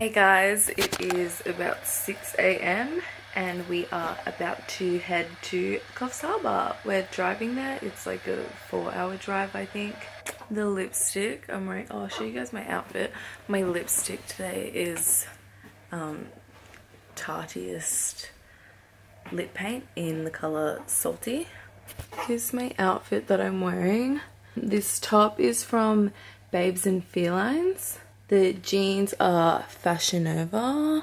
Hey guys, it is about 6 a.m. and we are about to head to Coffs Harbour. We're driving there. It's like a four hour drive, I think. The lipstick I'm wearing, oh, I'll show you guys my outfit. My lipstick today is um, Tarteist lip paint in the color Salty. Here's my outfit that I'm wearing. This top is from Babes and Felines. The jeans are Fashion Nova.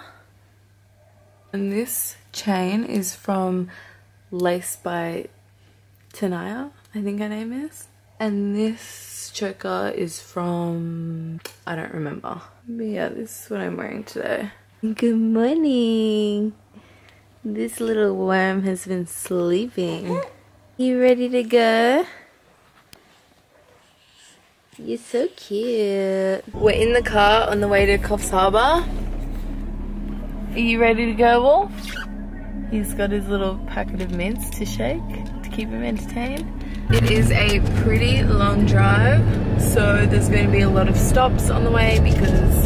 And this chain is from Lace by Tanaya, I think her name is. And this choker is from, I don't remember. But yeah, this is what I'm wearing today. Good morning. This little worm has been sleeping. You ready to go? You're so cute. We're in the car on the way to Coffs Harbour. Are you ready to go, Wolf? He's got his little packet of mints to shake to keep him entertained. It is a pretty long drive, so there's going to be a lot of stops on the way because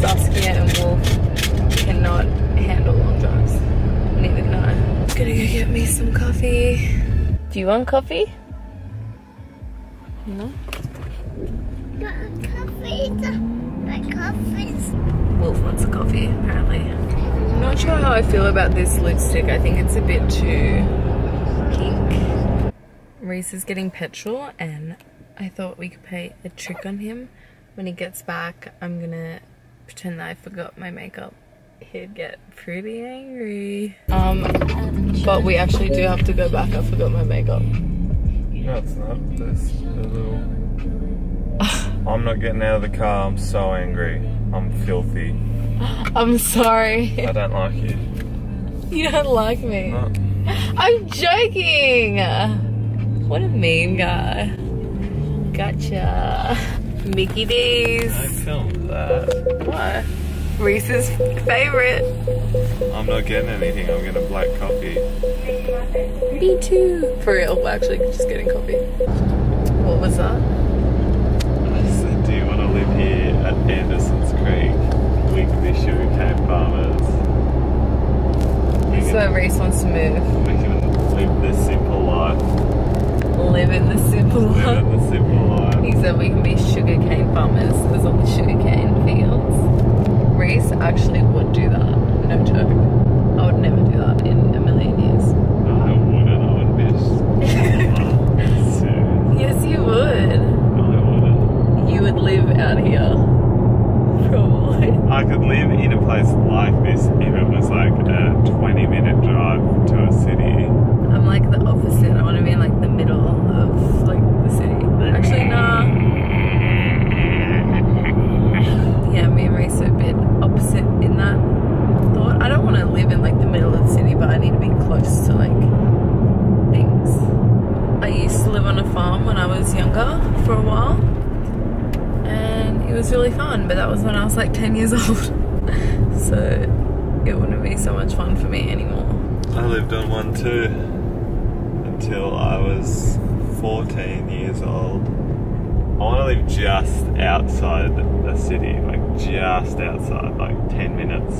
Saskia and Wolf cannot handle long drives. Neither can I. Gonna go get me some coffee. Do you want coffee? No? Wolf wants a coffee, apparently. I'm not sure how I feel about this lipstick. I think it's a bit too pink. Reese is getting petrol and I thought we could play a trick on him. When he gets back, I'm gonna pretend that I forgot my makeup. He'd get pretty angry. Um, but we actually do have to go back. I forgot my makeup. No, it's not. There's a little. I'm not getting out of the car. I'm so angry. I'm filthy. I'm sorry. I don't like you. You don't like me. No. I'm joking. What a mean guy. Gotcha. Mickey D's. I filmed that. What? Reese's favorite. I'm not getting anything. I'm getting a black coffee. Me too. For real, we're actually just getting coffee. What was that? I said, do you want to live here at Anderson's Creek with the sugarcane farmers? We This is where can, Reese wants to move. we can live the simple life. Live in the simple Live life. the simple life. He said we can be sugarcane farmers. There's all the sugarcane fields. Reese actually would do that. No joke. I would never do that in a million years. No, I wouldn't. I would be a s- Serious. Yes, you would. No, I wouldn't. You would live out here. Probably. I could live in a place like this if it was like a 20 minute drive to a city. I'm like the opposite. I want to be in like the middle of like the city. Actually, nah. Yeah, me and Reese are a bit opposite in that thought. I don't want to live in like the middle of the city, but I need to be close to like things. I used to live on a farm when I was younger for a while, and it was really fun. But that was when I was like 10 years old, so it wouldn't be so much fun for me anymore. I lived on one too until I was 14 years old. I want to live just outside the city, like just outside, like 10 minutes,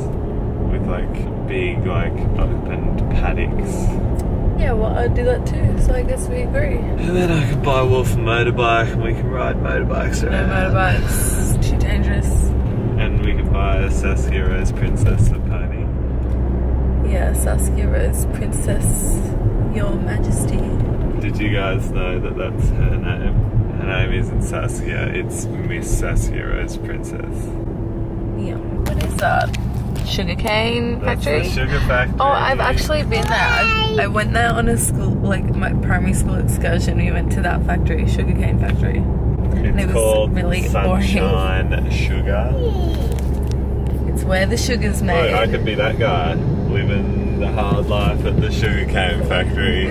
with like big, like open paddocks. Yeah, well, I'd do that too, so I guess we agree. And then I could buy Wolf a motorbike and we can ride motorbikes around. No motorbikes, too dangerous. And we could buy a Saskia Rose Princess a pony. Yeah, Saskia Rose, Princess, Your Majesty. Did you guys know that that's her name? Her name isn't Saskia, it's Miss Saskia Rose Princess. Yeah. What is that? Sugarcane That's factory? the sugar factory. Oh, I've actually been there. I, I went there on a school, like my primary school excursion. We went to that factory, sugarcane factory. It's it was called really Sunshine Sugar. It's where the sugar's Oh, made. I could be that guy living the hard life at the sugarcane factory.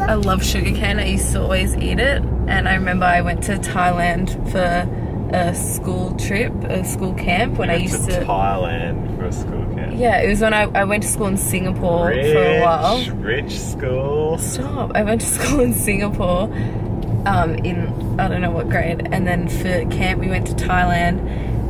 I love sugarcane. I used to always eat it. And I remember I went to Thailand for a school trip, a school camp when I used to to. Thailand for a school camp. Yeah, it was when I, I went to school in Singapore Rich, for a while. rich school. Stop. I went to school in Singapore um, in, I don't know what grade. And then for camp, we went to Thailand.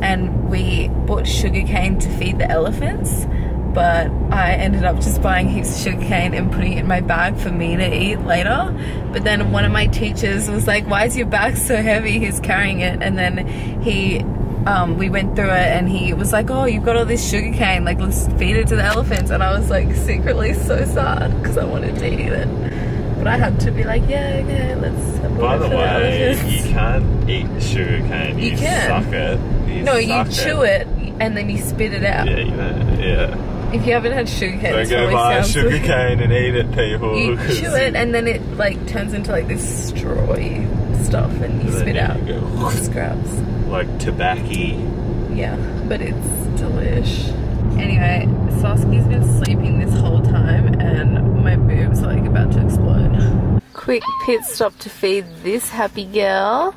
and we bought sugarcane to feed the elephants. But I ended up just buying heaps of sugarcane and putting it in my bag for me to eat later. But then one of my teachers was like, "Why is your bag so heavy?" He's carrying it, and then he um, we went through it and he was like, oh, you've got all this sugar cane, like let's feed it to the elephants. And I was like secretly so sad because I wanted to eat it. But I had to be like, yeah, okay, let's have By the way, elephants. you can't eat sugar cane. You You, can. suck it. You no, you chew it. and then you spit it out. Yeah, you know, yeah. If you haven't had sugar cane, Don't this go buy a sounds sugar cane and eat it, people. You 'cause chew it and then it like turns into like this strawy stuff and you And then spit you out go- scraps. like tobacco. Yeah, but it's delish. Anyway, Sasky's been sleeping this whole time and my boobs are like about to explode. Quick pit stop to feed this happy girl.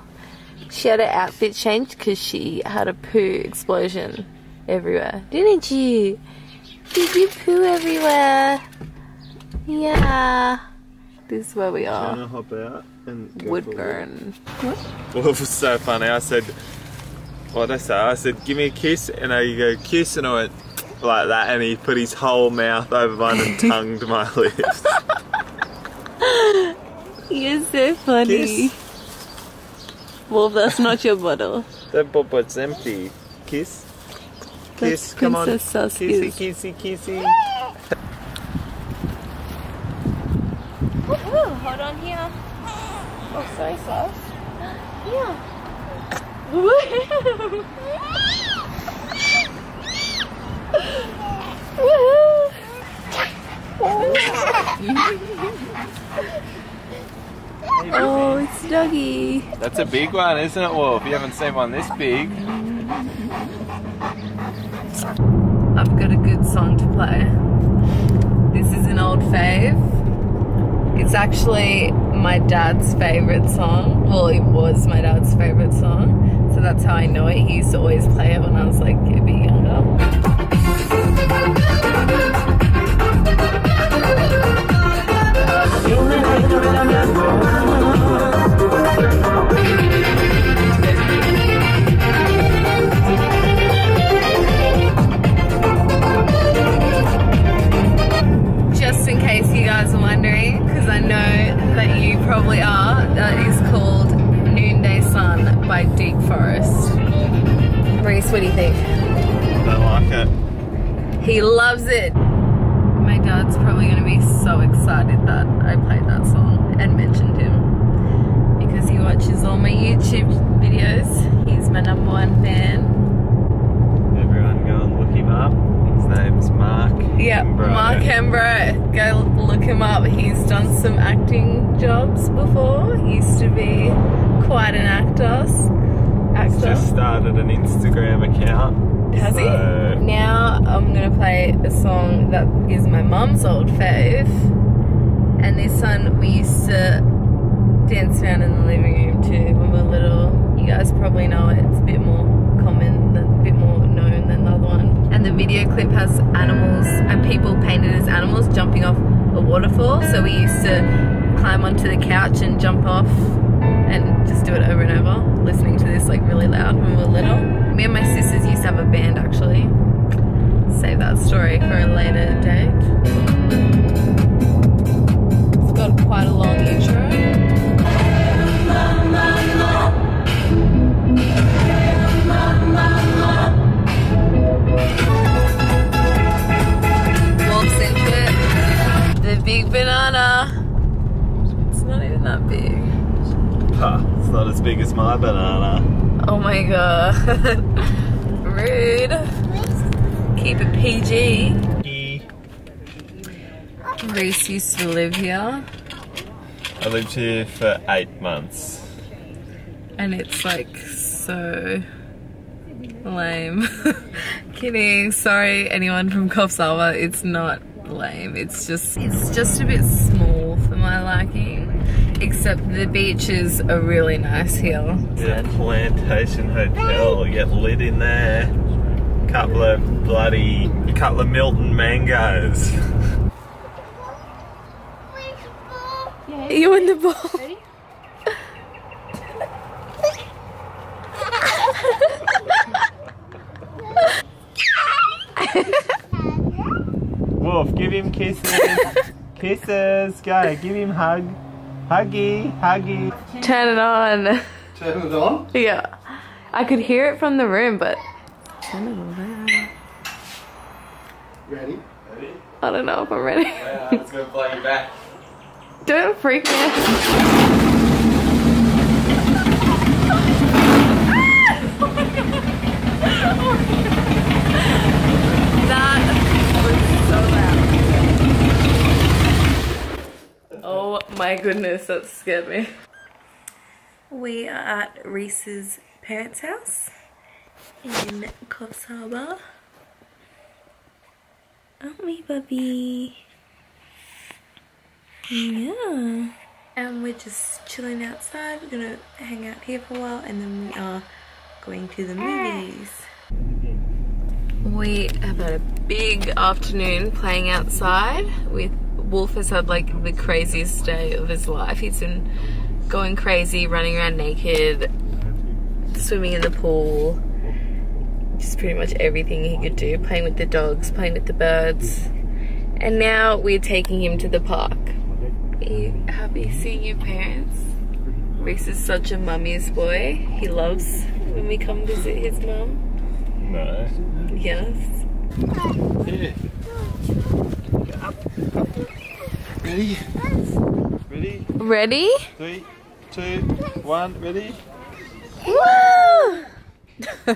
She had an outfit change because she had a poo explosion everywhere. Didn't you? Did you poo everywhere? Yeah. This is where we are. hop out and Woodburn. What? Well, it was so funny. I said, what did I say? I said, give me a kiss. And I go, kiss. And I went like that. And he put his whole mouth over mine and tongued my lips. You're so funny. Kiss. Well, that's not your bottle. That bottle's empty. Kiss. Kiss, That's come on. Princess Kissy, Saskia's. kissy, kissy. hold on here. Oh, sorry, Sas. Yeah. Woohoo. Oh, it's Dougie. That's a big one, isn't it, Wolf? You haven't seen one this big. I've got a good song to play. This is an old fave. It's actually my dad's favorite song. Well, it was my dad's favorite song. So that's how I know it. He used to always play it when I was like a bit younger. That is called Noonday Sun by Deep Forest. Reese, what do you think? Don't like it. He loves it. My dad's probably going to be so excited that I played that song and mentioned him because he watches all my YouTube videos. He's my number one fan. Everyone go and look him up. His name's Mark. Mark Hembrow. Go look him up. He's done some acting jobs before. He used to be quite an actor. Actor. Just started an Instagram account. Has he? Now I'm gonna play a song that is my mum's old fave. And this one we used to dance around in the living room too when we were little. You guys probably know it. It's a bit more common, than, a bit more known than the other one. The video clip has animals and people painted as animals jumping off a waterfall. So we used to climb onto the couch and jump off and just do it over and over, listening to this like really loud when we were little. Me and my sisters used to have a band actually. Save that story for a later date. It's got quite a long intro. Not even that big. Huh, it's not as big as my banana. Oh my god. Rude. Keep it PG. Reese used to live here I lived here for eight months. and it's like so lame. Kidding. Sorry anyone from Coffs Harbour. It's not lame. It's just it's just a bit small for my liking except the beach is a really nice hill. The plantation hotel, get lit in there. Couple of bloody, couple of Milton mangoes. Are you in the ball? Wolf, give him kisses. kisses, go, give him hug. Huggy, huggy. Turn it on. Turn it on. Yeah. I could hear it from the room, but turn it on. Ready? Ready? I don't know if I'm ready. Yeah, let's go play you back. Don't freak me out. Oh my goodness, that scared me. We are at Reese's parents' house in Coffs Harbour. Aren't we, Bubby? Yeah. And we're just chilling outside. We're gonna hang out here for a while and then we are going to the movies. We have had a big afternoon playing outside with Wolf has had like the craziest day of his life. He's been going crazy, running around naked, swimming in the pool, just pretty much everything he could do, playing with the dogs, playing with the birds. And now we're taking him to the park. Are you happy seeing your parents? Reese is such a mummy's boy. He loves when we come visit his mum. No. Yes. Here. Ready? Ready? Ready? Three, two, one, ready? Woo!